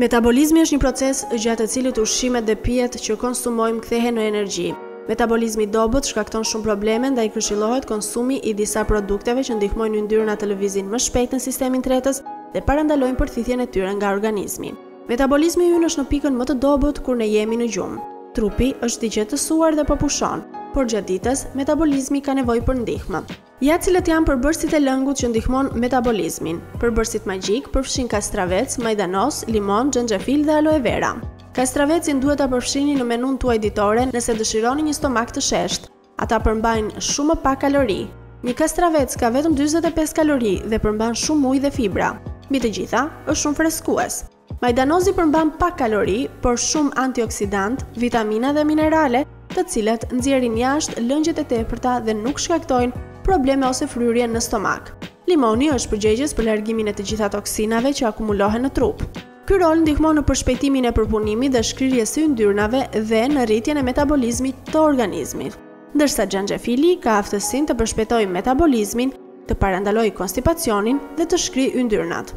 Metabolizmi është një proces gjatë të cilit ushqimet dhe pijet që konsumojmë kthehen në energji. Metabolizmi i dobët shkakton shumë probleme, ndaj këshillohet konsumi i disa produkteve që ndihmojnë yndyrna të lëvizin më shpejt në sistemin tretës dhe parandalojnë përthithjen e tyre nga organizmi. Metabolizmi ynë është në pikën më të dobët kur ne jemi në gjumë. Trupi është i qetësuar dhe po pushon, por gjatë ditës metabolizmi ka nevojë për ndihmë. Ja cilët janë përbërësit e lëngut që ndihmon metabolizmin. Përbërësit magjikë përfshijnë kastravec, majdanoz, limon, xhenxhefil dhe aloe vera. Kastravecin duhet ta përfshini në menunë tuaj ditore nëse dëshironi një stomak të sheshtë. Ata përmbajnë shumë më pak kalori. Një kastravec ka vetëm dyzet e pesë kalori dhe përmban shumë ujë dhe fibra. Mbi të gjitha, është shumë freskues. Majdanozi përmban pak kalori, por shumë antioksidantë, vitamina dhe minerale, të cilat nxjerrin jashtë lëngjet e tepërta dhe nuk shkaktojnë probleme ose fryrje në stomak. Limoni është përgjegjës për largimin e të gjitha toksinave që akumulohen në trup. Ky rol ndihmon në përshpejtimin e përpunimit dhe shkrirjes së yndyrnave dhe në rritjen e metabolizmit të organizmit, ndërsa xhenxhefili ka aftësinë të përshpejtojë metabolizmin, të parandalojë konstipacionin dhe të shkrijë yndyrnat.